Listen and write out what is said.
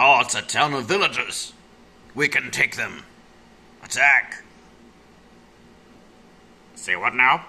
Oh, it's a town of villagers. We can take them. Attack. Say what now?